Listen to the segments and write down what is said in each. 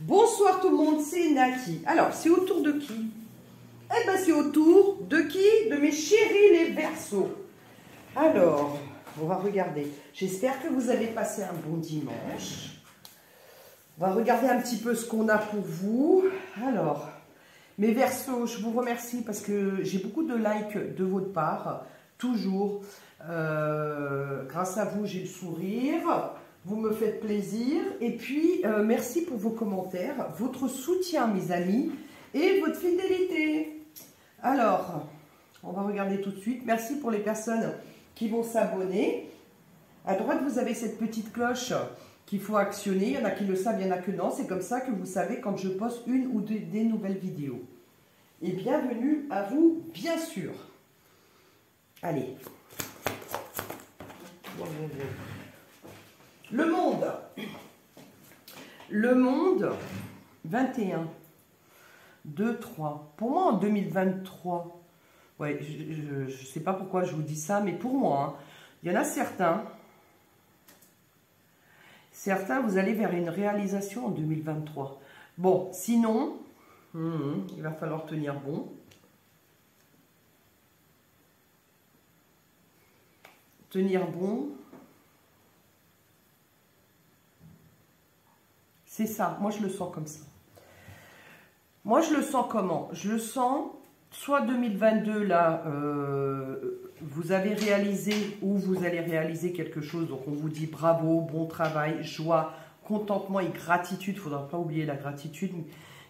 Bonsoir tout le monde, c'est Nati. Alors, c'est autour de qui Eh bien, c'est autour de qui De mes chéris les Verseaux. Alors, on va regarder. J'espère que vous avez passé un bon dimanche. On va regarder un petit peu ce qu'on a pour vous. Alors, mes Verseaux, je vous remercie parce que j'ai beaucoup de likes de votre part, toujours. Euh, grâce à vous, j'ai le sourire. Vous me faites plaisir. Et puis, euh, merci pour vos commentaires, votre soutien, mes amis, et votre fidélité. Alors, on va regarder tout de suite. Merci pour les personnes qui vont s'abonner. À droite, vous avez cette petite cloche qu'il faut actionner. Il y en a qui le savent, il y en a que non. C'est comme ça que vous savez quand je poste une ou des nouvelles vidéos. Et bienvenue à vous, bien sûr. Allez. Le monde. Le monde, 21, 2, 3. Pour moi, en 2023, ouais, je ne sais pas pourquoi je vous dis ça, mais pour moi, hein, il y en a certains, certains, vous allez vers une réalisation en 2023. Bon, sinon, hmm, il va falloir tenir bon. Tenir bon, C'est ça, moi je le sens comme ça. Moi je le sens comment? Je le sens, soit 2022 là, euh, vous avez réalisé ou vous allez réaliser quelque chose, donc on vous dit bravo, bon travail, joie, contentement et gratitude, il ne faudra pas oublier la gratitude.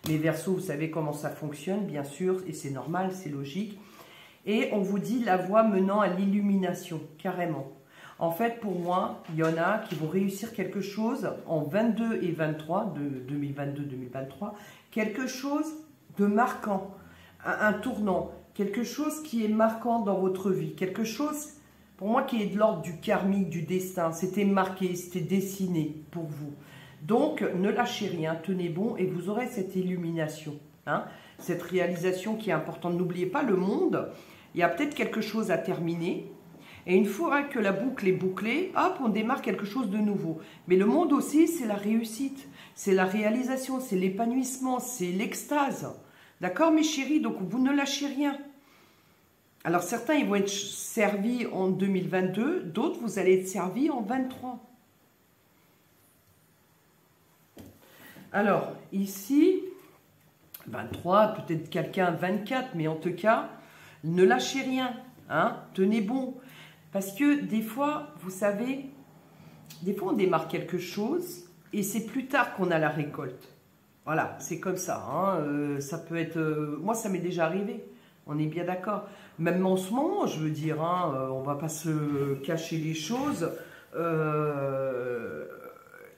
Mais verso, vous savez comment ça fonctionne, bien sûr, et c'est normal, c'est logique. Et on vous dit la voie menant à l'illumination, carrément. En fait, pour moi, il y en a qui vont réussir quelque chose en 22 et 23, de 2022-2023, quelque chose de marquant, un, tournant, quelque chose qui est marquant dans votre vie, quelque chose, pour moi, qui est de l'ordre du karmique, du destin. C'était marqué, c'était dessiné pour vous. Donc, ne lâchez rien, tenez bon et vous aurez cette illumination, hein, cette réalisation qui est importante. N'oubliez pas, le monde, il y a peut-être quelque chose à terminer, et une fois que la boucle est bouclée, hop, on démarre quelque chose de nouveau. Mais le monde aussi, c'est la réussite, c'est la réalisation, c'est l'épanouissement, c'est l'extase. D'accord, mes chéris? Donc, vous ne lâchez rien. Alors, certains, ils vont être servis en 2022, d'autres, vous allez être servis en 23. Alors, ici, 23, peut-être quelqu'un 24, mais en tout cas, ne lâchez rien. Hein, tenez bon. Parce que des fois, vous savez, des fois on démarre quelque chose et c'est plus tard qu'on a la récolte. Voilà, c'est comme ça. Hein, euh, ça peut être... Euh, moi, ça m'est déjà arrivé. On est bien d'accord. Même en ce moment, je veux dire, hein, euh, on va pas se cacher les choses.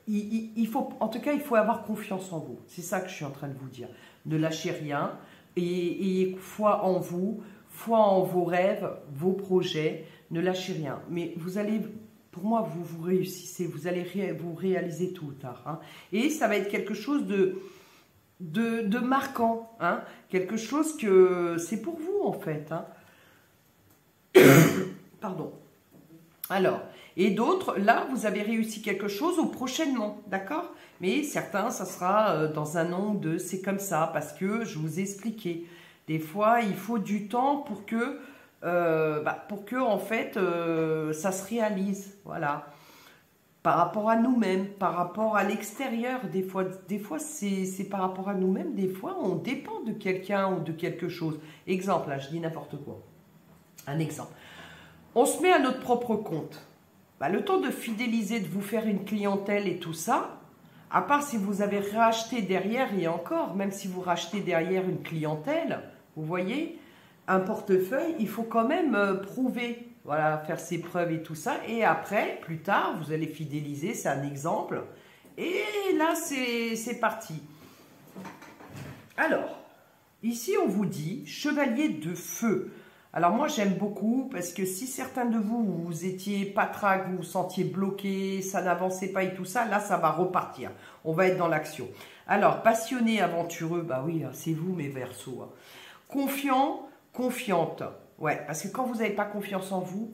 Il, faut, en tout cas, il faut avoir confiance en vous. C'est ça que je suis en train de vous dire. Ne lâchez rien et ayez foi en vous, foi en vos rêves, vos projets ne lâchez rien. Mais vous allez, pour moi, vous, vous réussissez, vous allez vous réaliser tout ou tard. Hein. Et ça va être quelque chose de, marquant, hein. quelque chose que c'est pour vous en fait. Hein. Pardon. Alors, et d'autres, là, vous avez réussi quelque chose au prochainement, d'accord? Mais certains, ça sera euh, dans un nom de c'est comme ça, parce que je vous ai expliqué. Des fois, il faut du temps pour que euh, bah, pour que en fait euh, ça se réalise, voilà. Par rapport à nous-mêmes, par rapport à l'extérieur, des fois, des c'est par rapport à nous-mêmes, des fois on dépend de quelqu'un ou de quelque chose. Exemple, là je dis n'importe quoi. Un exemple. On se met à notre propre compte. Bah, le temps de fidéliser, de vous faire une clientèle et tout ça, à part si vous avez racheté derrière, et encore, même si vous rachetez derrière une clientèle, vous voyez, un portefeuille, il faut quand même euh, prouver, voilà, faire ses preuves et tout ça. Et après, plus tard, vous allez fidéliser, c'est un exemple. Et là, c'est parti. Alors, ici, on vous dit chevalier de feu. Alors moi, j'aime beaucoup parce que si certains de vous, vous étiez patraque, vous vous sentiez bloqué, ça n'avançait pas et tout ça, là, ça va repartir. On va être dans l'action. Alors, passionné, aventureux, bah oui, c'est vous mes versos. Hein. Confiant, Confiante. Ouais, parce que quand vous n'avez pas confiance en vous,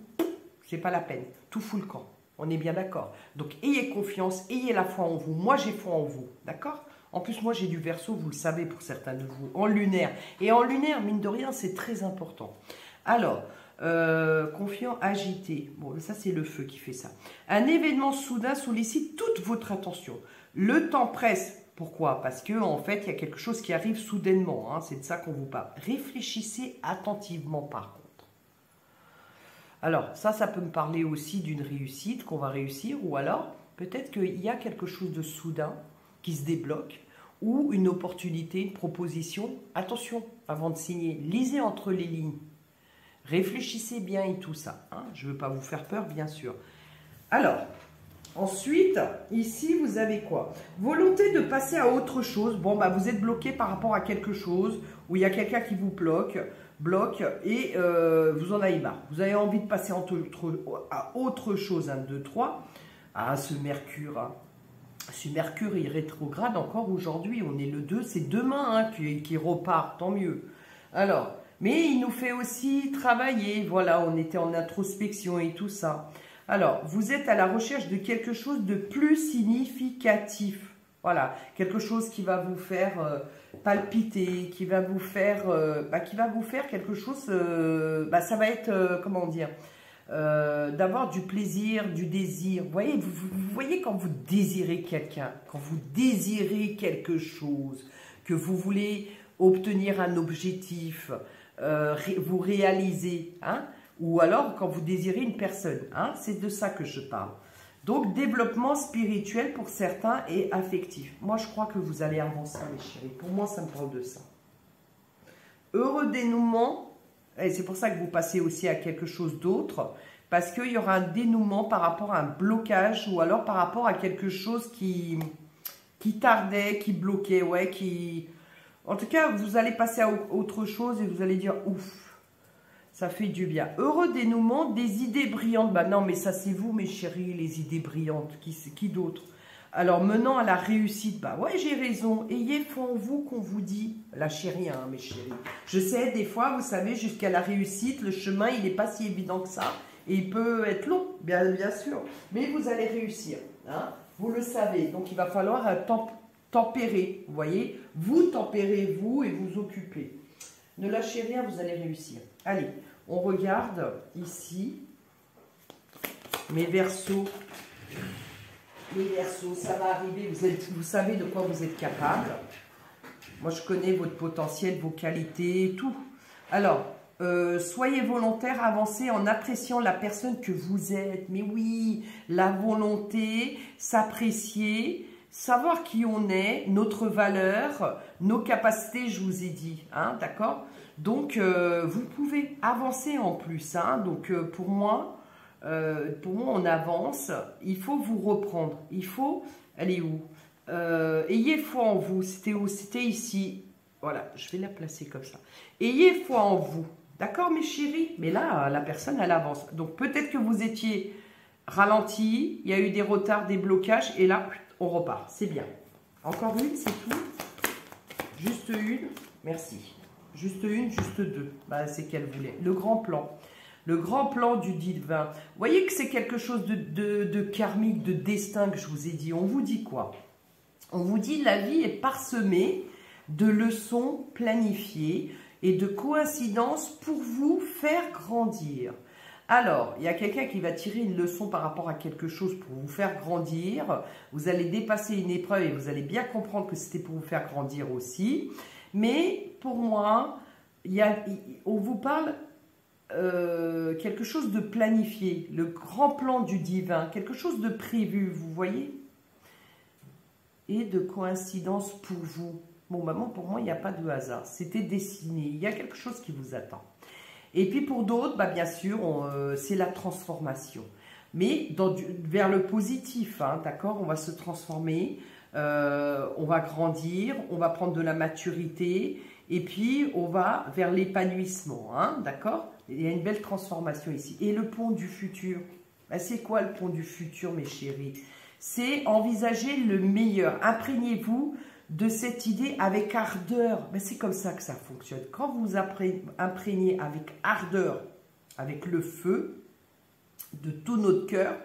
c'est pas la peine. Tout fout le camp. On est bien d'accord. Donc, ayez confiance, ayez la foi en vous. Moi, j'ai foi en vous. D'accord? En plus, moi, j'ai du verso, vous le savez pour certains de vous, en lunaire. Et en lunaire, mine de rien, c'est très important. Alors, euh, confiant, agité. Bon, ça, c'est le feu qui fait ça. Un événement soudain sollicite toute votre attention. Le temps presse. Pourquoi? Parce que en fait, il y a quelque chose qui arrive soudainement. Hein. c'est de ça qu'on vous parle. Réfléchissez attentivement, par contre. Alors, ça, ça peut me parler aussi d'une réussite qu'on va réussir, ou alors peut-être qu'il y a quelque chose de soudain qui se débloque, ou une opportunité, une proposition. Attention, avant de signer, lisez entre les lignes. Réfléchissez bien et tout ça. Hein. Je ne veux pas vous faire peur, bien sûr. Alors, ensuite, ici, vous avez quoi? Volonté de passer à autre chose. Bon, bah, vous êtes bloqué par rapport à quelque chose, où il y a quelqu'un qui vous bloque, bloque et euh, vous en avez marre. Vous avez envie de passer à autre chose, 1, 2, 3. Ah, ce Mercure, hein. ce Mercure est rétrograde encore aujourd'hui. On est le 2, c'est demain hein, qui, qui repart, tant mieux. Alors, mais il nous fait aussi travailler. Voilà, on était en introspection et tout ça. Alors, vous êtes à la recherche de quelque chose de plus significatif. Voilà, quelque chose qui va vous faire euh, palpiter, qui va vous faire, euh, bah, qui va vous faire quelque chose. Euh, bah, ça va être, comment dire, d'avoir du plaisir, du désir. Vous voyez, vous voyez quand vous désirez quelqu'un, quand vous désirez quelque chose, que vous voulez obtenir un objectif, vous réalisez, hein, ou alors quand vous désirez une personne. Hein, c'est de ça que je parle. Donc, développement spirituel pour certains et affectif. Moi, je crois que vous allez avancer, mes chéris. Pour moi, ça me parle de ça. Heureux dénouement, et c'est pour ça que vous passez aussi à quelque chose d'autre, parce qu'il y aura un dénouement par rapport à un blocage ou alors par rapport à quelque chose qui, qui tardait, qui bloquait, ouais, qui, en tout cas, vous allez passer à autre chose et vous allez dire ouf, ça fait du bien. Heureux dénouement des idées brillantes. Bah non, mais ça c'est vous, mes chéris, les idées brillantes. Qui, qui d'autre? Alors, menant à la réussite, bah ouais, j'ai raison. Ayez foi en vous qu'on vous dit. Lâchez rien, mes chéris. Je sais, des fois, vous savez, jusqu'à la réussite, le chemin, il n'est pas si évident que ça. Et il peut être long, bien, bien sûr. Mais vous allez réussir. Hein vous le savez. Donc, il va falloir un temps tempérer, vous voyez? Vous tempérez vous et vous occupez. Ne lâchez rien, vous allez réussir. Allez, on regarde ici mes versos. Mes versos, ça va arriver, vous savez de quoi vous êtes capable. Moi, je connais votre potentiel, vos qualités, tout. Alors, euh, soyez volontaire, avancez en appréciant la personne que vous êtes. Mais oui, la volonté, s'apprécier, savoir qui on est, notre valeur, nos capacités, je vous ai dit, hein, d'accord? Donc, euh, vous pouvez avancer en plus, hein, donc euh, pour moi, euh, pour moi, on avance, il faut vous reprendre, il faut, elle est où Ayez foi en vous, c'était où C'était ici, voilà, je vais la placer comme ça. Ayez foi en vous, d'accord mes chéris? Mais là, la personne, elle avance, donc peut-être que vous étiez ralenti, il y a eu des retards, des blocages, et là, on repart. C'est bien. Encore une, c'est tout. Juste une. Merci. Juste une, juste deux. Bah, c'est qu'elle voulait. Le grand plan. Le grand plan du divin. Vous voyez que c'est quelque chose de, de, karmique, de destin que je vous ai dit. On vous dit quoi? On vous dit la vie est parsemée de leçons planifiées et de coïncidences pour vous faire grandir. Alors, il y a quelqu'un qui va tirer une leçon par rapport à quelque chose pour vous faire grandir. Vous allez dépasser une épreuve et vous allez bien comprendre que c'était pour vous faire grandir aussi. Mais pour moi, on vous parle euh, quelque chose de planifié, le grand plan du divin, quelque chose de prévu, vous voyez? Et de coïncidence pour vous. Bon, maman, pour moi, il n'y a pas de hasard. C'était dessiné. Il y a quelque chose qui vous attend. Et puis pour d'autres, bah, bien sûr, euh, c'est la transformation. Mais vers le positif, hein, d'accord? On va se transformer, euh, on va grandir, on va prendre de la maturité, et puis on va vers l'épanouissement, hein, d'accord? Il y a une belle transformation ici. Et le pont du futur? Bah, C'est quoi le pont du futur, mes chéris? C'est envisager le meilleur. Imprégnez-vous de cette idée avec ardeur. Mais c'est comme ça que ça fonctionne. Quand vous imprégnez avec ardeur, avec le feu de tout notre cœur,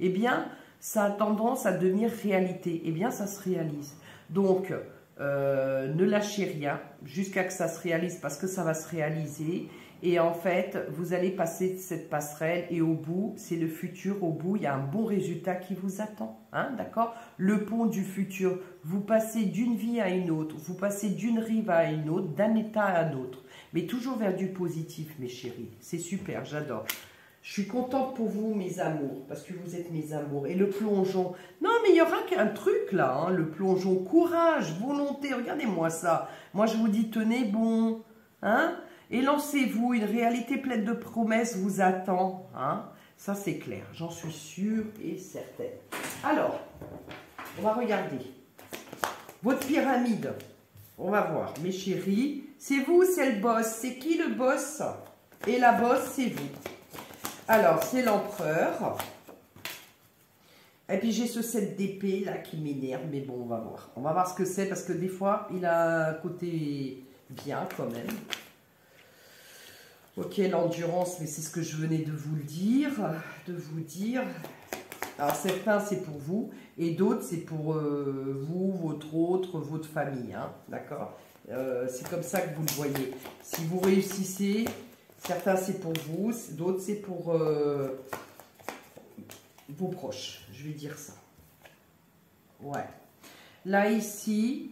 eh bien, ça a tendance à devenir réalité. Eh bien, ça se réalise. Donc, Euh, ne lâchez rien jusqu'à que ça se réalise parce que ça va se réaliser. Et en fait, vous allez passer cette passerelle et au bout, c'est le futur. Au bout, il y a un bon résultat qui vous attend. Hein, D'accord? Le pont du futur. Vous passez d'une vie à une autre. Vous passez d'une rive à une autre, d'un état à un autre. Mais toujours vers du positif, mes chéris. C'est super, j'adore. Je suis contente pour vous, mes amours, parce que vous êtes mes amours. Et le plongeon, non, mais il y aura qu'un truc là, hein, le plongeon, courage, volonté, regardez-moi ça. Moi, je vous dis, tenez bon, hein, et lancez-vous, une réalité pleine de promesses vous attend, hein. Ça, c'est clair, j'en suis sûre et certaine. Alors, on va regarder. Votre pyramide, on va voir, mes chéris. C'est vous, c'est le boss. C'est qui le boss? Et la boss, c'est vous. Alors, c'est l'empereur? Et puis, j'ai ce set d'épée là qui m'énerve. Mais bon, on va voir. On va voir ce que c'est parce que des fois, il a un côté bien quand même. Ok, l'endurance, mais c'est ce que je venais de vous le dire. De vous dire. Alors, certains, c'est pour vous. Et d'autres, c'est pour euh, vous, votre autre, votre famille. Hein, D'accord? Euh, C'est comme ça que vous le voyez. Si vous réussissez, Certains, c'est pour vous, d'autres, c'est pour euh, vos proches. Je vais dire ça. Ouais. Là, ici,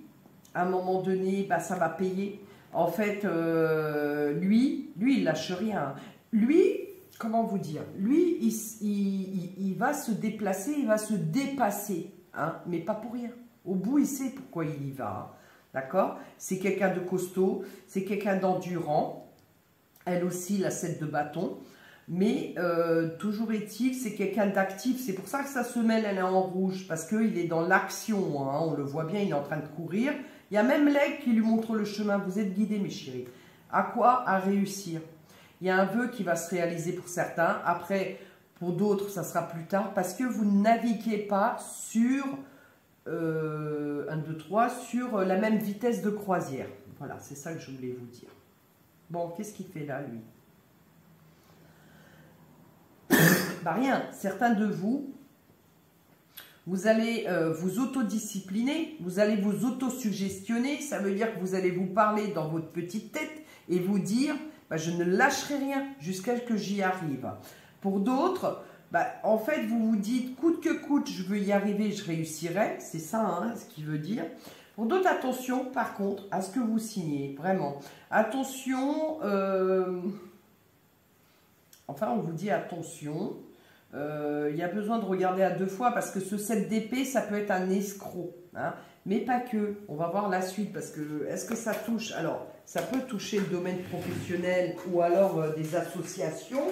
à un moment donné, bah, ça va payer. En fait, euh, lui, lui, il lâche rien. Lui, comment vous dire Lui, il, va se déplacer, il va se dépasser. Hein, mais pas pour rien. Au bout, il sait pourquoi il y va. D'accord? C'est quelqu'un de costaud, c'est quelqu'un d'endurant elle aussi la 7 de bâton. Mais euh, toujours est-il, c'est quelqu'un d'actif. C'est pour ça que sa semelle, elle est en rouge, parce qu'il est dans l'action. Hein. on le voit bien, il est en train de courir. Il y a même l'aigle qui lui montre le chemin. Vous êtes guidés, mes chéris. À quoi À réussir? Il y a un vœu qui va se réaliser pour certains. Après, pour d'autres, ça sera plus tard, parce que vous naviguez pas sur, euh, 1, 2, 3, sur la même vitesse de croisière. Voilà, c'est ça que je voulais vous dire. Bon, qu'est-ce qu'il fait là, lui Bah rien. Certains de vous, vous allez euh, vous autodiscipliner, vous allez vous autosuggestionner. Ça veut dire que vous allez vous parler dans votre petite tête et vous dire bah, je ne lâcherai rien jusqu'à ce que j'y arrive. Pour d'autres, bah, en fait, vous vous dites coûte que coûte, je veux y arriver, je réussirai. C'est ça hein, ce qui veut dire. Pour d'autres, attention par contre à ce que vous signez, vraiment. Attention, euh, enfin on vous dit attention, euh, il y a besoin de regarder à deux fois parce que ce set d'épée, ça peut être un escroc. Hein. mais pas que. On va voir la suite parce que est-ce que ça touche? Alors, ça peut toucher le domaine professionnel ou alors euh, des associations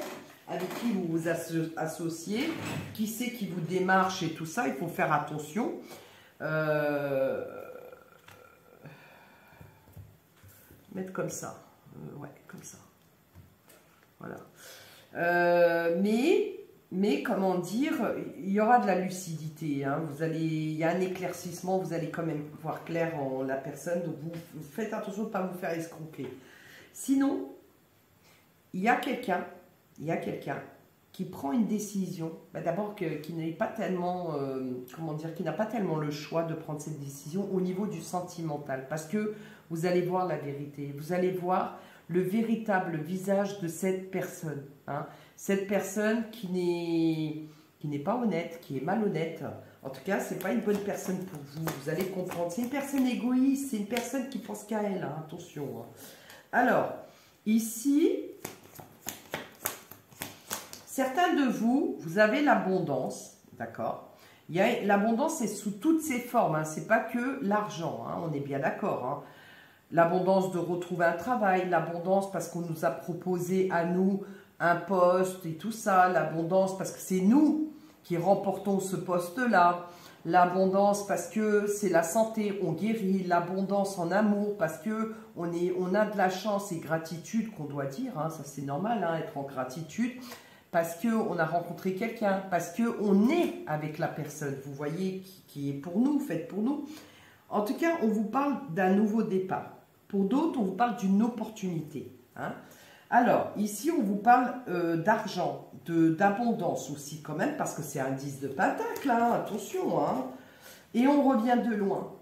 avec qui vous vous associez, qui sait qui vous démarche et tout ça, il faut faire attention. Mettre comme ça. Euh, ouais, comme ça. Voilà. Euh, mais, mais, comment dire, il y aura de la lucidité. Hein. Vous allez, il y a un éclaircissement, vous allez quand même voir clair en la personne. Donc, vous, faites attention de ne pas vous faire escroquer. Sinon, il y a quelqu'un, il y a quelqu'un qui prend une décision, bah, d'abord qui n'est pas tellement, euh, comment dire, qui n'a pas tellement le choix de prendre cette décision au niveau du sentimental, parce que vous allez voir la vérité, vous allez voir le véritable visage de cette personne. Hein. Cette personne qui n'est qui n'est pas honnête, qui est malhonnête. En tout cas, c'est pas une bonne personne pour vous. Vous allez comprendre. C'est une personne égoïste, c'est une personne qui pense qu'à elle. Hein. Attention. Hein. Alors, ici, certains de vous, vous avez l'abondance, d'accord? L'abondance, c'est sous toutes ses formes. Hein. C'est pas que l'argent. On est bien d'accord l'abondance de retrouver un travail, l'abondance parce qu'on nous a proposé à nous un poste et tout ça, l'abondance parce que c'est nous qui remportons ce poste-là, l'abondance parce que c'est la santé, on guérit, l'abondance en amour parce que on, est, a de la chance et gratitude qu'on doit dire, hein, ça c'est normal, hein, être en gratitude, parce qu'on a rencontré quelqu'un, parce qu'on est avec la personne, vous voyez, qui, est pour nous, faite pour nous. En tout cas, on vous parle d'un nouveau départ. Pour d'autres, on vous parle d'une opportunité. Hein. Alors, ici, on vous parle euh, d'argent, d'abondance aussi quand même, parce que c'est un 10 de pentacle, là, attention. Hein. Et on revient de loin.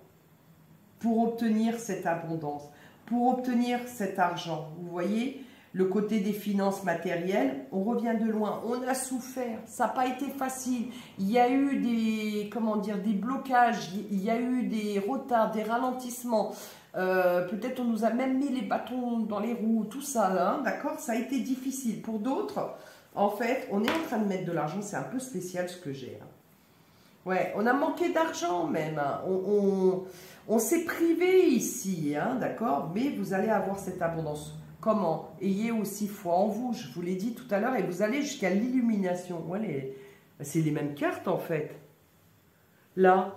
pour obtenir cette abondance, pour obtenir cet argent. Vous voyez le côté des finances matérielles, on revient de loin, on a souffert, ça n'a pas été facile, il y a eu des, comment dire, des blocages, il y a eu des retards, des ralentissements, euh, peut-être on nous a même mis les bâtons dans les roues, tout ça, hein, d'accord Ça a été difficile. Pour d'autres, en fait, on est en train de mettre de l'argent, c'est un peu spécial ce que j'ai. Hein. Ouais, on a manqué d'argent même, hein. on, on s'est privé ici, d'accord Mais vous allez avoir cette abondance. Comment Ayez aussi foi en vous, je vous l'ai dit tout à l'heure, et vous allez jusqu'à l'illumination. Ouais, c'est les mêmes cartes en fait. Là,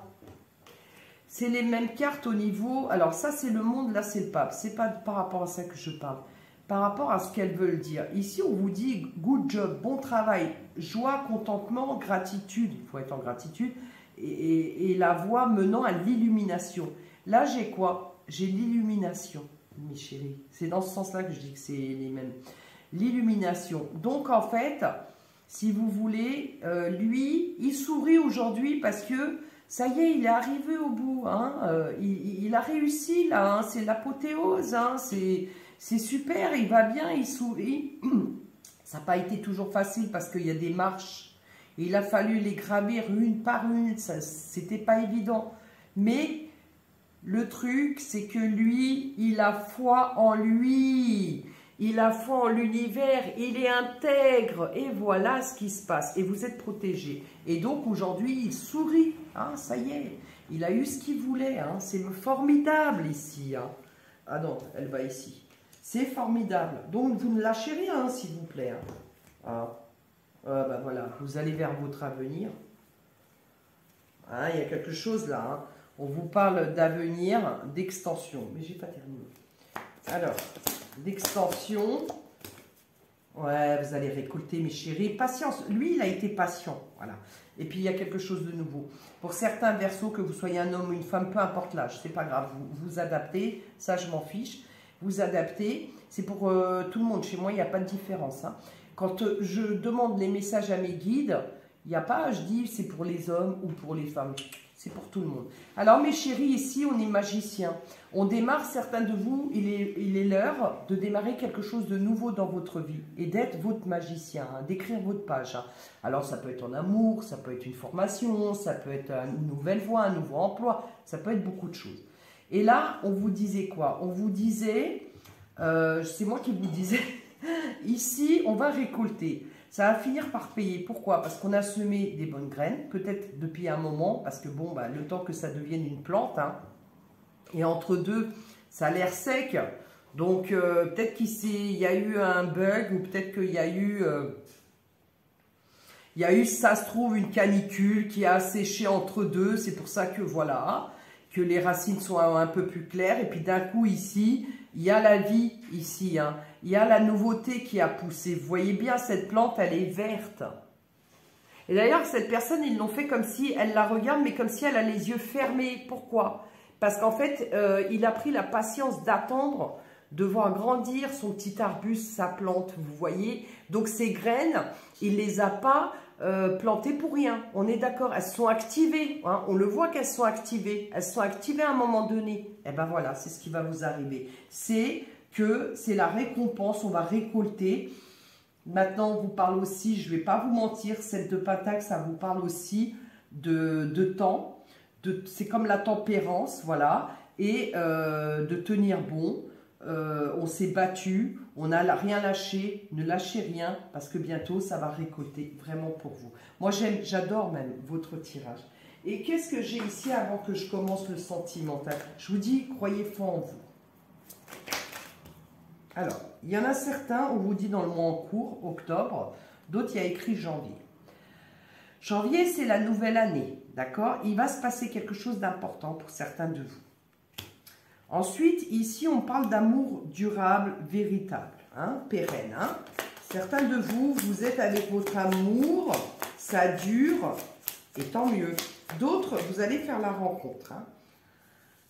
c'est les mêmes cartes au niveau... Alors ça, c'est le monde, là, c'est le pape. C'est pas par rapport à ça que je parle. Par rapport à ce qu'elles veulent dire. Ici, on vous dit good job, bon travail, joie, contentement, gratitude. Il faut être en gratitude. Et, et la voie menant à l'illumination. Là, j'ai quoi? J'ai l'illumination mes chéris. C'est dans ce sens-là que je dis que c'est les. L'illumination. Donc, en fait, si vous voulez, euh, lui, il sourit aujourd'hui parce que ça y est, il est arrivé au bout. Hein, euh, il, a réussi, là. Hein, c'est l'apothéose. Hein, c'est super, il va bien, il sourit. Ça n'a pas été toujours facile parce qu'il y a des marches. il a fallu les gravir une par une. C'était pas évident. Mais le truc, c'est que lui, il a foi en lui. Il a foi en l'univers, il est intègre. Et voilà ce qui se passe. Et vous êtes protégé. Et donc aujourd'hui, il sourit. Hein, ça y est, il a eu ce qu'il voulait. Hein. C'est formidable ici. Hein. Ah non, elle va ici. C'est formidable. Donc vous ne lâchez rien, s'il vous plaît. Ah. ah ben voilà, vous allez vers votre avenir. il y a quelque chose là. On vous parle d'avenir, d'extension. Mais j'ai pas terminé. Alors, d'extension. Ouais, vous allez récolter, mes chéris. Patience. Lui, il a été patient. Voilà. Et puis, il y a quelque chose de nouveau. Pour certains versos, que vous soyez un homme ou une femme, peu importe l'âge, c'est pas grave. Vous vous adaptez. Ça, je m'en fiche. Vous adaptez. C'est pour euh, tout le monde. Chez moi, il n'y a pas de différence. Hein. Quand euh, je demande les messages à mes guides, il n'y a pas, je dis, c'est pour les hommes ou pour les femmes. C'est pour tout le monde. Alors mes chéris, ici on est magicien. On démarre, certains de vous, il est il est l'heure de démarrer quelque chose de nouveau dans votre vie et d'être votre magicien, hein, d'écrire votre page. Hein. Alors ça peut être en amour, ça peut être une formation, ça peut être une nouvelle voie, un nouveau emploi, ça peut être beaucoup de choses. Et là, on vous disait quoi? On vous disait, euh, c'est moi qui vous disais, ici on va récolter. Ça va finir par payer. Pourquoi? Parce qu'on a semé des bonnes graines, peut-être depuis un moment, parce que bon, bah, le temps que ça devienne une plante, hein. et entre deux, ça a l'air sec, donc euh, peut-être qu'il y a eu un bug, ou peut-être qu'il y a eu... Euh, il y a eu, ça se trouve, une canicule qui a séché entre deux. C'est pour ça que, voilà, que les racines sont un, peu plus claires. Et puis d'un coup, ici, il y a la vie, ici. Hein il y a la nouveauté qui a poussé. Vous voyez bien, cette plante, elle est verte. Et d'ailleurs, cette personne, ils l'ont fait comme si elle la regarde, mais comme si elle a les yeux fermés. Pourquoi? Parce qu'en fait, euh, il a pris la patience d'attendre de voir grandir son petit arbuste, sa plante, vous voyez. Donc, ces graines, il les a pas euh, plantées pour rien. On est d'accord, elles sont activées. Hein. On le voit qu'elles sont activées. Elles sont activées à un moment donné. Et eh ben voilà, c'est ce qui va vous arriver. C'est que c'est la récompense, on va récolter. Maintenant, on vous parle aussi, je ne vais pas vous mentir, cette de Patac, ça vous parle aussi de, temps. C'est comme la tempérance, voilà, et euh, de tenir bon. Euh, on s'est battu, on n'a rien lâché, ne lâchez rien, parce que bientôt, ça va récolter vraiment pour vous. Moi, j'adore même votre tirage. Et qu'est-ce que j'ai ici avant que je commence le sentimental? Je vous dis, croyez fort en vous. Alors, il y en a certains, on vous dit dans le mois en cours, octobre, d'autres, il y a écrit janvier. Janvier, c'est la nouvelle année, d'accord? Il va se passer quelque chose d'important pour certains de vous. Ensuite, ici, on parle d'amour durable, véritable, hein, pérenne. Hein. Certains de vous, vous êtes avec votre amour, ça dure, et tant mieux. D'autres, vous allez faire la rencontre. Hein.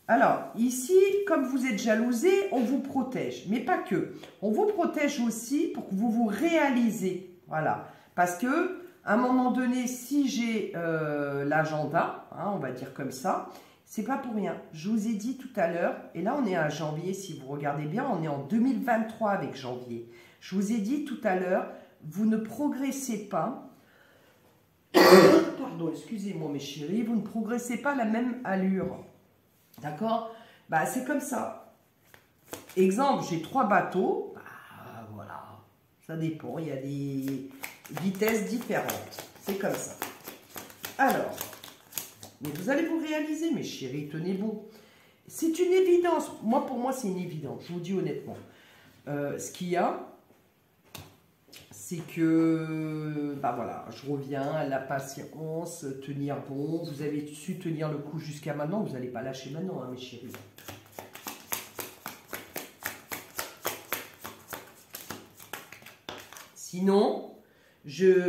Alors, ici, comme vous êtes jalousé, on vous protège. Mais pas que. On vous protège aussi pour que vous vous réalisez. Voilà. Parce que, à un moment donné, si j'ai euh, l'agenda, hein, on va dire comme ça, c'est pas pour rien. Je vous ai dit tout à l'heure, et là on est à janvier, si vous regardez bien, on est en 2023 avec janvier. Je vous ai dit tout à l'heure, vous ne progressez pas. Pardon, excusez-moi mes chéris, vous ne progressez pas à la même allure. D'accord? Bah c'est comme ça. Exemple, j'ai trois bateaux. Bah, voilà, ça dépend, il y a des vitesses différentes. C'est comme ça. Alors, mais vous allez vous réaliser, mes chéris, tenez bon. C'est une évidence. Moi, pour moi, c'est une évidence. Je vous dis honnêtement. Euh, ce qu'il y a, c'est que, bah voilà, je reviens à la patience, tenir bon. Vous avez su tenir le coup jusqu'à maintenant. Vous n'allez pas lâcher maintenant, hein, mes chéris. Sinon,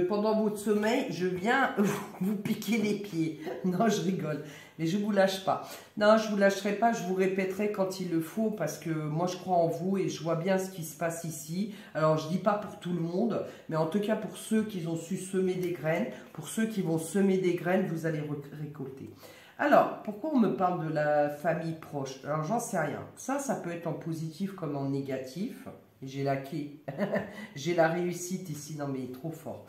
pendant votre sommeil, je viens vous piquer les pieds. Non, je rigole, mais je ne vous lâche pas. Non, je ne vous lâcherai pas, je vous répéterai quand il le faut, parce que moi, je crois en vous et je vois bien ce qui se passe ici. Alors, je ne dis pas pour tout le monde, mais en tout cas, pour ceux qui ont su semer des graines, pour ceux qui vont semer des graines, vous allez récolter. Alors, pourquoi on me parle de la famille proche? Alors, j'en sais rien. Ça, ça peut être en positif comme en négatif. J'ai la clé. J'ai la réussite ici. Non, mais trop fort.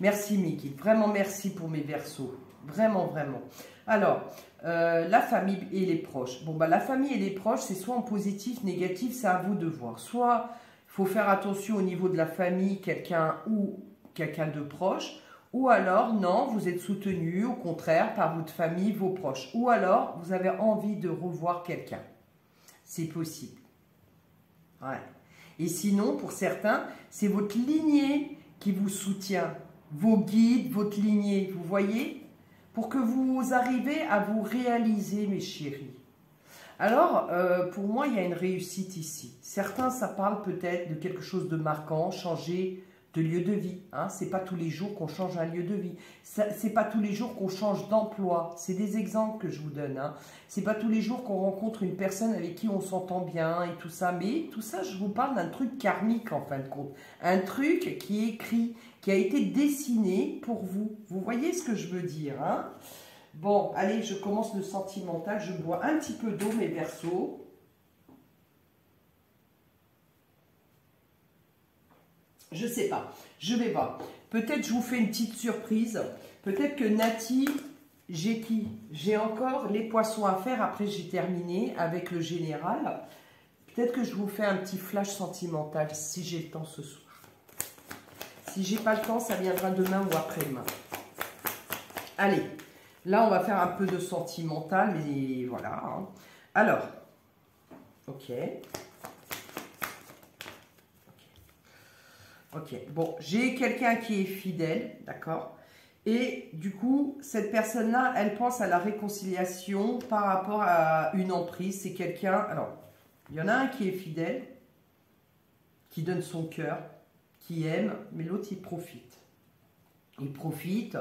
Merci, Mickey. Vraiment, merci pour mes versos. Vraiment, vraiment. Alors, euh, la famille et les proches. Bon, bah, la famille et les proches, c'est soit en positif, négatif, c'est à vous de voir. Soit, il faut faire attention au niveau de la famille, quelqu'un ou quelqu'un de proche. Ou alors, non, vous êtes soutenu, au contraire, par votre famille, vos proches. Ou alors, vous avez envie de revoir quelqu'un. C'est possible. Ouais. Et sinon, pour certains, c'est votre lignée qui vous soutient, vos guides, votre lignée, vous voyez Pour que vous arrivez à vous réaliser, mes chéris. Alors, euh, pour moi, il y a une réussite ici. Certains, ça parle peut-être de quelque chose de marquant, changer lieu de vie. Hein. Ce pas tous les jours qu'on change un lieu de vie. Ce n'est pas tous les jours qu'on change d'emploi. C'est des exemples que je vous donne. Hein. Ce pas tous les jours qu'on rencontre une personne avec qui on s'entend bien et tout ça. Mais tout ça, je vous parle d'un truc karmique en fin de compte. Un truc qui est écrit, qui a été dessiné pour vous. Vous voyez ce que je veux dire hein Bon, allez, je commence le sentimental. Je bois un petit peu d'eau, mes versos. Je sais pas. Je vais voir. Peut-être je vous fais une petite surprise. Peut-être que Nati, j'ai qui? J'ai encore les poissons à faire. Après, j'ai terminé avec le général. Peut-être que je vous fais un petit flash sentimental si j'ai le temps ce soir. Si j'ai pas le temps, ça viendra demain ou après-demain. Allez, là, on va faire un peu de sentimental, mais voilà. Hein. Alors, ok. Ok, bon, j'ai quelqu'un qui est fidèle, d'accord Et du coup, cette personne-là, elle pense à la réconciliation par rapport à une emprise. C'est quelqu'un, alors, il y en a un qui est fidèle, qui donne son cœur, qui aime, mais l'autre, il profite. Il profite.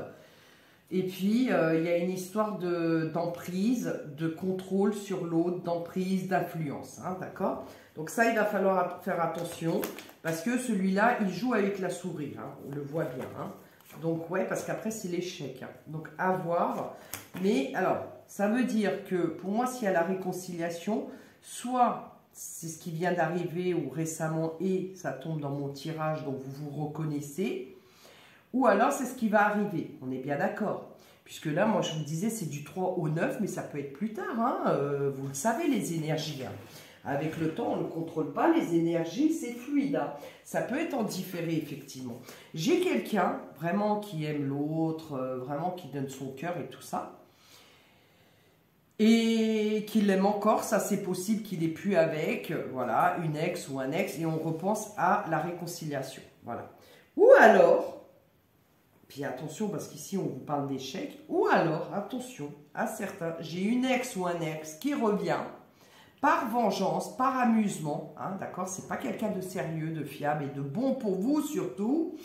Et puis, euh, il y a une histoire d'emprise, de, contrôle sur l'autre, d'emprise, d'influence, hein, d'accord Donc ça, il va falloir faire attention. Parce que celui-là, il joue avec la souris, hein, on le voit bien. Hein. Donc, ouais, parce qu'après, c'est l'échec. Hein. Donc, à voir. Mais, alors, ça veut dire que, pour moi, s'il y a la réconciliation, soit c'est ce qui vient d'arriver ou récemment et ça tombe dans mon tirage, donc vous vous reconnaissez, ou alors c'est ce qui va arriver. On est bien d'accord. Puisque là, moi, je vous disais, c'est du 3 au 9, mais ça peut être plus tard. Euh, vous le savez, les énergies. Avec le temps, on ne contrôle pas les énergies, c'est fluide. Hein. Ça peut être en différé, effectivement. J'ai quelqu'un vraiment qui aime l'autre, euh, vraiment qui donne son cœur et tout ça. Et qui l'aime encore, ça c'est possible qu'il n'ait plus avec, voilà, une ex ou un ex, et on repense à la réconciliation. Voilà. Ou alors, puis attention parce qu'ici on vous parle d'échec, ou alors, attention, à certains, j'ai une ex ou un ex qui revient, par vengeance, par amusement, hein, d'accord C'est pas quelqu'un de sérieux, de fiable et de bon pour vous surtout.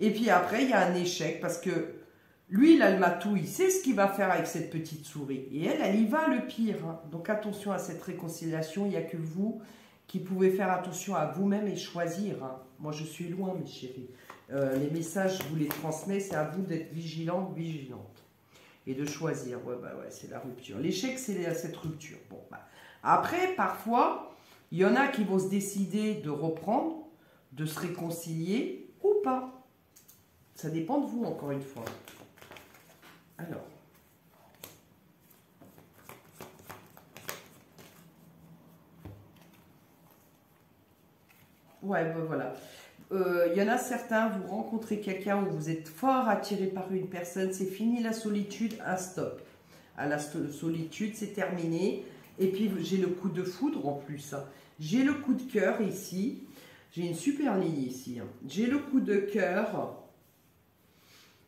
Et puis après, il y a un échec parce que lui, il a le matou, il sait ce qu'il va faire avec cette petite souris. Et elle, elle y va le pire. Hein. Donc attention à cette réconciliation, il n'y a que vous qui pouvez faire attention à vous-même et choisir. Hein. Moi, je suis loin, mes chéris. Euh, les messages, je vous les transmets, c'est à vous d'être vigilant, vigilante. et de choisir. Ouais, bah ouais, c'est la rupture. L'échec, c'est cette rupture. Bon, bah. Après, parfois, il y en a qui vont se décider de reprendre, de se réconcilier ou pas. Ça dépend de vous, encore une fois. Alors. Ouais, ben voilà. Euh, il y en a certains, vous rencontrez quelqu'un où vous êtes fort attiré par une personne, c'est fini la solitude, un stop. À la solitude, c'est terminé. Et puis j'ai le coup de foudre en plus. Hein. J'ai le coup de cœur ici. J'ai une super ligne ici. Hein. J'ai le coup de cœur.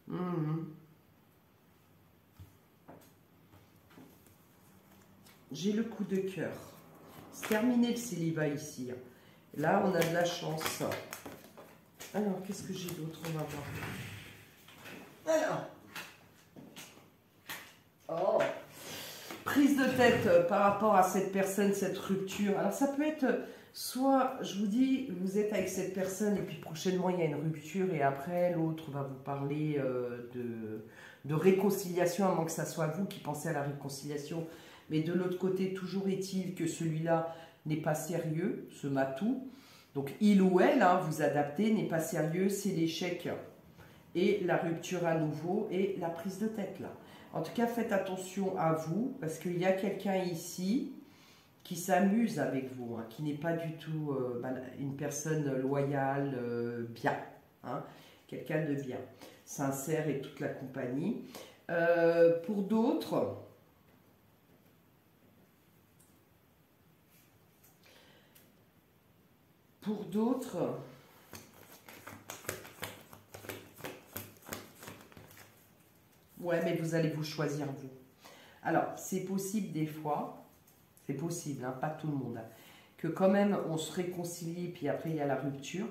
Hum. J'ai le coup de cœur. C'est terminé le célibat ici. Hein. Là, on a de la chance. Alors, qu'est-ce que j'ai d'autre? On voir. Alors. Oh. Prise de tête euh, par rapport à cette personne, cette rupture. Alors, ça peut être soit, je vous dis, vous êtes avec cette personne et puis prochainement, il y a une rupture et après, l'autre va vous parler euh, de, de réconciliation, moins que ça soit vous qui pensez à la réconciliation. Mais de l'autre côté, toujours est-il que celui-là n'est pas sérieux, ce matou. Donc il ou elle, hein, vous adaptez, n'est pas sérieux, c'est l'échec et la rupture à nouveau et la prise de tête là. En tout cas, faites attention à vous parce qu'il y a quelqu'un ici qui s'amuse avec vous, hein, qui n'est pas du tout euh, bah, une personne loyale, euh, bien, hein, quelqu'un de bien, sincère et toute la compagnie. Euh, pour d'autres, Pour d'autres, ouais, mais vous allez vous choisir vous. Alors, c'est possible des fois, c'est possible, hein, pas tout le monde, hein, que quand même on se réconcilie, puis après il y a la rupture,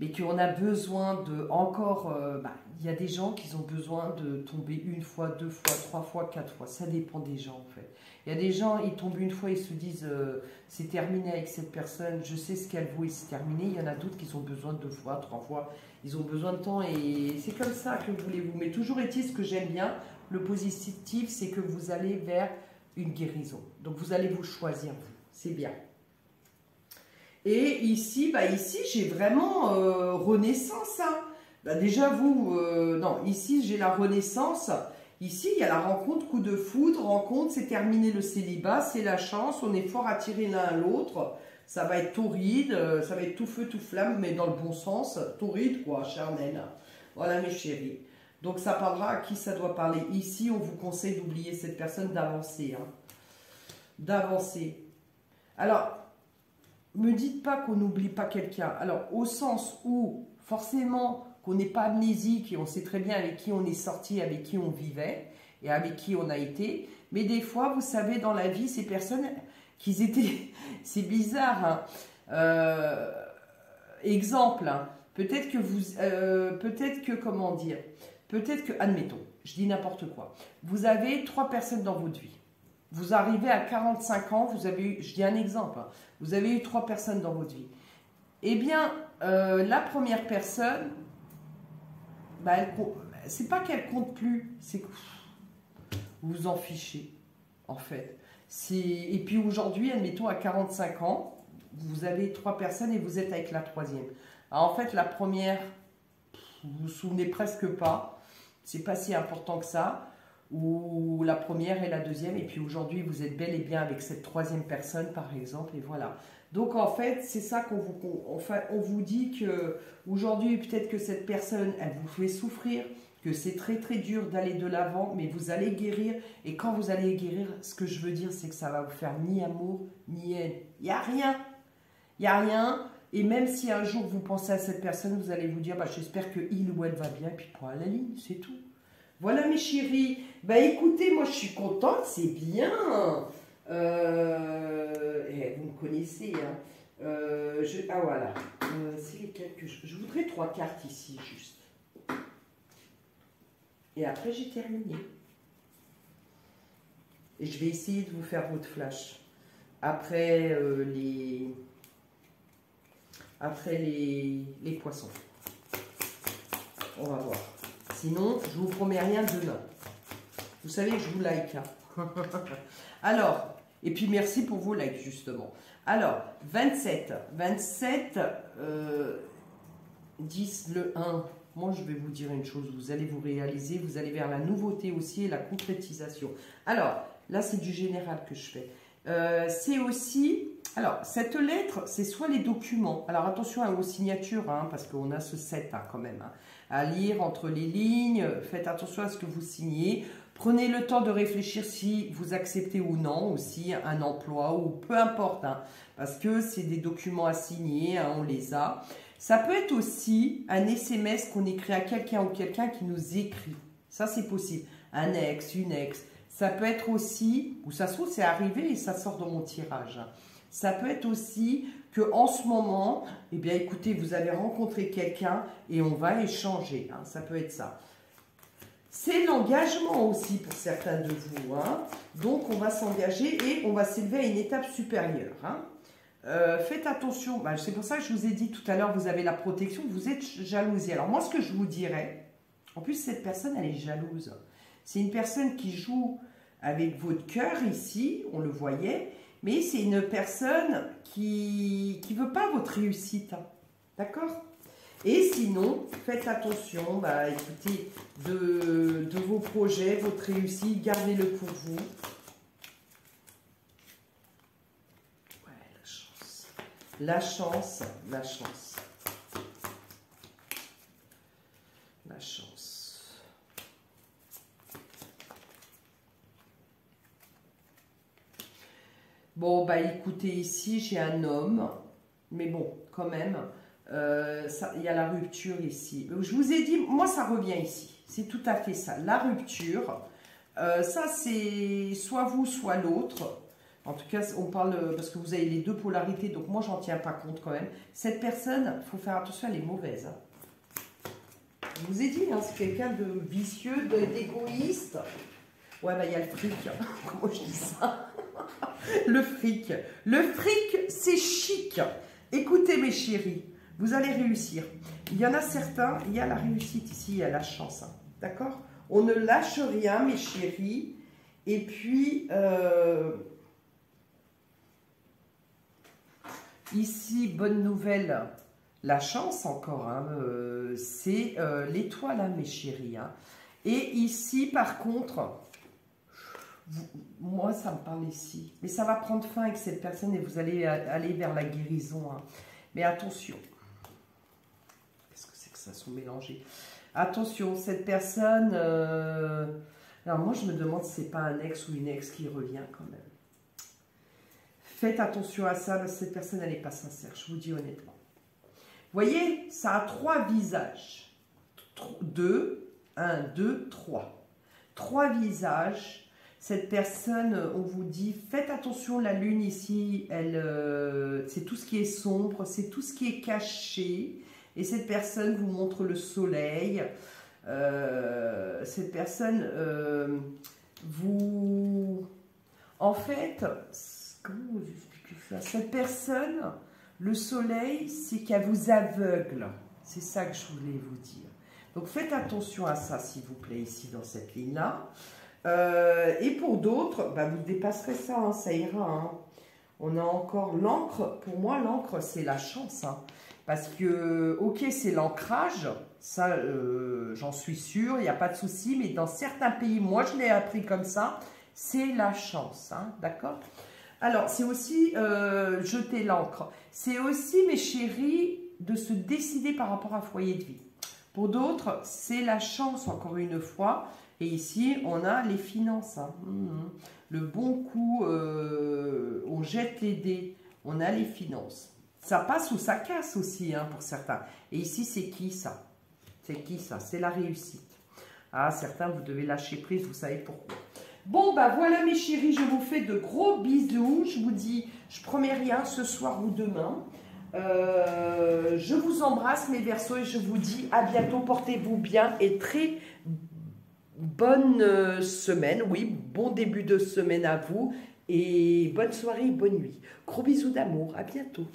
mais qu'on a besoin de encore. Euh, bah, il y a des gens qui ont besoin de tomber une fois, deux fois, trois fois, quatre fois. Ça dépend des gens en fait. Il y a des gens, ils tombent une fois, ils se disent euh, c'est terminé avec cette personne, je sais ce qu'elle vaut et c'est terminé. Il y en a d'autres qui ont besoin de deux fois, trois fois. Ils ont besoin de temps et c'est comme ça que voulez-vous. Mais toujours est-il ce que j'aime bien, le positif, c'est que vous allez vers une guérison. Donc vous allez vous choisir. C'est bien. Et ici, bah ici j'ai vraiment euh, renaissance. Hein. Bah déjà vous, euh, non, ici j'ai la renaissance. Ici, il y a la rencontre, coup de foudre, rencontre, c'est terminé le célibat, c'est la chance, on est fort attirés l'un à l'autre. Ça va être torride, euh, ça va être tout feu, tout flamme, mais dans le bon sens. Torride, quoi, charnel. Voilà, mes chéris. Donc, ça parlera à qui ça doit parler. Ici, on vous conseille d'oublier cette personne, d'avancer. Hein. D'avancer. Alors, me dites pas qu'on n'oublie pas quelqu'un. Alors, au sens où, forcément, qu'on n'est pas amnésique et on sait très bien avec qui on est sorti, avec qui on vivait et avec qui on a été. Mais des fois, vous savez, dans la vie, ces personnes, qu'ils étaient, c'est bizarre. Hein. Euh, exemple, hein. peut-être que vous, euh, peut-être que, comment dire, peut-être que, admettons, je dis n'importe quoi, vous avez trois personnes dans votre vie. Vous arrivez à 45 ans, vous avez eu, je dis un exemple, hein. vous avez eu trois personnes dans votre vie. Eh bien, euh, la première personne, bah, c'est pas qu'elle compte plus, c'est que vous vous en fichez, en fait. Et puis aujourd'hui, admettons, à 45 ans, vous avez trois personnes et vous êtes avec la troisième. en fait, la première, vous vous souvenez presque pas, c'est pas si important que ça, ou la première et la deuxième, et puis aujourd'hui, vous êtes bel et bien avec cette troisième personne, par exemple, et voilà. Donc en fait, c'est ça qu'on vous, on vous dit que aujourd'hui, peut-être que cette personne, elle vous fait souffrir, que c'est très très dur d'aller de l'avant, mais vous allez guérir. Et quand vous allez guérir, ce que je veux dire, c'est que ça va vous faire ni amour, ni haine. Il n'y a rien. Il n'y a rien. Et même si un jour vous pensez à cette personne, vous allez vous dire, bah, j'espère qu'il ou elle va bien, puis point à la ligne, c'est tout. Voilà mes chéris. Bah écoutez, moi je suis contente, c'est bien. Euh, eh, vous me connaissez. Hein. Euh, ah voilà. Euh, je, je voudrais trois cartes ici juste. Et après j'ai terminé. Et je vais essayer de vous faire votre flash. Après les après les, les poissons. On va voir. Sinon, je vous promets rien demain. Vous savez que je vous like. Hein. Alors, et puis merci pour vos likes, justement. Alors, 27. 27, 10, le 1. Moi, je vais vous dire une chose. Vous allez vous réaliser, vous allez vers la nouveauté aussi et la concrétisation. Alors, là, c'est du général que je fais. Euh, c'est aussi... Alors, cette lettre, c'est soit les documents. Alors, attention aux signatures, hein, parce qu'on a ce 7 hein, quand même. À lire entre les lignes. Faites attention à ce que vous signez. Prenez le temps de réfléchir si vous acceptez ou non aussi un emploi ou peu importe, hein, parce que c'est des documents à signer, hein, on les a. Ça peut être aussi un SMS qu'on écrit à quelqu'un ou quelqu'un qui nous écrit. Ça, c'est possible. Un ex, une ex. Ça peut être aussi, ou ça se trouve, c'est arrivé et ça sort dans mon tirage. Ça peut être aussi que en ce moment, eh bien, écoutez, vous avez rencontré quelqu'un et on va échanger. Hein. ça peut être ça. C'est l'engagement aussi pour certains de vous. Hein. Donc, on va s'engager et on va s'élever à une étape supérieure. Hein. Euh, faites attention, bah, c'est pour ça que je vous ai dit tout à l'heure, vous avez la protection, vous êtes jalousé. Alors moi, ce que je vous dirais, en plus, cette personne, elle est jalouse. C'est une personne qui joue avec votre cœur ici, on le voyait, mais c'est une personne qui ne veut pas votre réussite. Hein. D'accord? Et sinon, faites attention, bah, écoutez, de, vos projets, votre réussite, gardez-le pour vous. Ouais, la chance. La chance, la chance. La chance. Bon, bah écoutez, ici j'ai un homme, mais bon, quand même, euh, il y a la rupture ici. Je vous ai dit, moi ça revient ici. C'est tout à fait ça. La rupture, euh, ça c'est soit vous, soit l'autre. En tout cas, on parle parce que vous avez les deux polarités, donc moi j'en tiens pas compte quand même. Cette personne, il faut faire attention, elle est mauvaise. Hein. Je vous ai dit, hein, c'est quelqu'un de vicieux, d'égoïste. Ouais, bah il y a le fric. Comment je dis ça? Le fric. Le fric, c'est chic. Écoutez mes chéris, vous allez réussir. Il y en a certains, il y a la réussite ici, il y a la chance. Hein. D'accord? On ne lâche rien, mes chéris. Et puis, euh, ici, bonne nouvelle, la chance encore, hein, euh, c'est euh, l'étoile, hein, mes chéris. Et ici, par contre, moi, ça me parle ici. Mais ça va prendre fin avec cette personne et vous allez aller vers la guérison. Mais attention, ça sont mélangés. Attention, cette personne... Euh, alors moi, je me demande si c'est pas un ex ou une ex qui revient quand même. Faites attention à ça, cette personne, elle n'est pas sincère, je vous dis honnêtement. Voyez, ça a trois visages. Deux, un, deux, trois. Trois visages. Cette personne, on vous dit, faites attention, la lune ici, euh, c'est tout ce qui est sombre, c'est tout ce qui est caché. Et cette personne vous montre le soleil. Euh, cette personne euh, vous... En fait, comment vous expliquer ça? Cette personne, le soleil, c'est qu'elle vous aveugle. C'est ça que je voulais vous dire. Donc faites attention à ça, s'il vous plaît, ici dans cette ligne-là. Euh, et pour d'autres, bah, vous dépasserez ça, hein, ça ira. Hein. On a encore l'encre. Pour moi, l'encre, c'est la chance. Hein. Parce que, ok, c'est l'ancrage, ça, euh, j'en suis sûre, il n'y a pas de souci, mais dans certains pays, moi je l'ai appris comme ça, c'est la chance, d'accord? Alors, c'est aussi euh, jeter l'encre. C'est aussi, mes chéris, de se décider par rapport à foyer de vie. Pour d'autres, c'est la chance, encore une fois. Et ici, on a les finances. Hein. Mmh. Le bon coup, euh, on jette les dés, on a les finances. Ça passe ou ça casse aussi hein, pour certains. Et ici, c'est qui ça? C'est qui ça? C'est la réussite. Ah, certains, vous devez lâcher prise, vous savez pourquoi. Bon, bah voilà mes chéris, je vous fais de gros bisous. Je vous dis, je promets rien ce soir ou demain. Euh, je vous embrasse mes versos et je vous dis à bientôt. Portez-vous bien et très bonne euh, semaine. Oui, bon début de semaine à vous. Et bonne soirée, bonne nuit. Gros bisous d'amour. À bientôt.